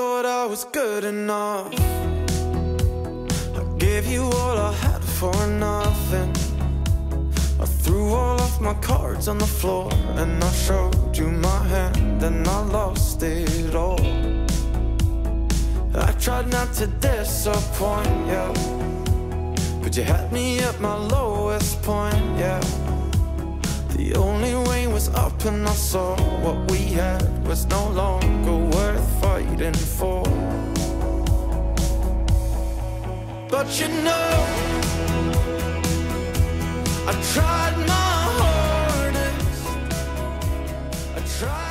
thought I was good enough. I gave you all I had for nothing. I threw all of my cards on the floor and I showed you my hand and I lost it all. I tried not to disappoint you, but you had me at my lowest point, yeah. The only way was up and I saw what we had was no longer looking for But you know I tried my hardest. I tried